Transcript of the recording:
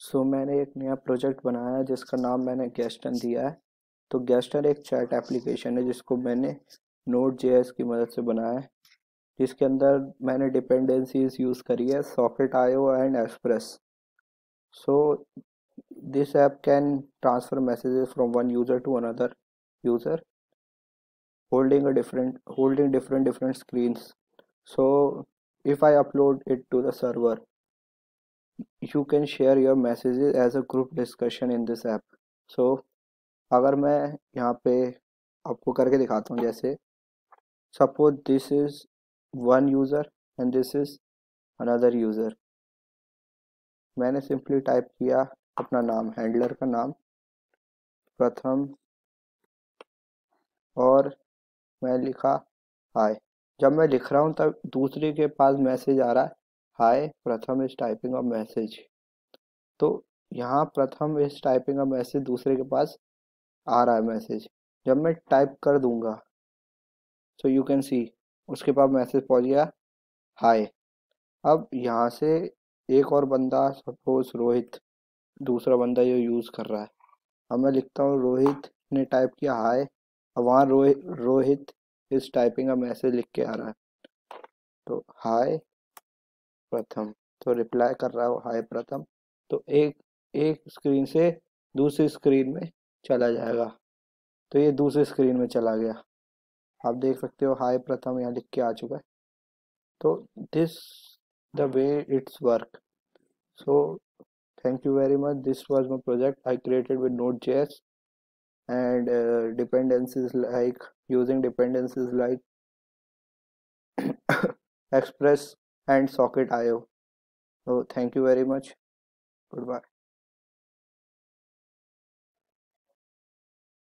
सो so, मैंने एक नया प्रोजेक्ट बनाया है जिसका नाम मैंने गेस्टन दिया है। तो गेस्टन एक चैट एप्लीकेशन है जिसको मैंने नोट जे की मदद से बनाया है। जिसके अंदर मैंने डिपेंडेंसीज यूज़ करी है socket IO and Express so this app can transfer messages from one user to another user holding a different holding different different screens. So if i upload it to the server you can share your messages as a group discussion in this app. So, अगर मैं यहाँ पे आपको करके दिखाता हूँ, जैसे suppose this is one user and this is another user मैंने सिंपली टाइप किया अपना नाम हैंडलर का नाम, प्रथम, और मैं लिखा हाय जब मैं लिख रहा हूँ, तब दूसरे के पास मैसेज आ रहा है हाय, प्रथम इज़ टाइपिंग अ मैसेज। तो यहाँ प्रथम इज़ टाइपिंग अ मैसेज दूसरे के पास आ रहा है मैसेज। जब मैं टाइप कर दूँगा सो यू कैन सी उसके पास मैसेज पहुँच गया, हाय। अब यहाँ से एक और बंदा सपोज़ रोहित, दूसरा बंदा ये यूज़ कर रहा है। अब मैं लिखता हूँ, रोहित ने टाइप किया हाय, अब वहाँ रोहित रोहित इस टाइपिंग का मैसेज लिख के आ रहा है। तो हाय प्रथम तो रिप्लाई कर रहा हो, हाय प्रथम। तो एक एक स्क्रीन से दूसरी स्क्रीन में चला जाएगा। तो ये दूसरी स्क्रीन में चला गया। आप देख सकते हो, हाय प्रथम यहाँ लिख के आ चुका है। तो this the way it's work so thank you very much this was my project I created with Node JS and dependencies like using dependencies like Express and socket IO. So thank you very much. Goodbye.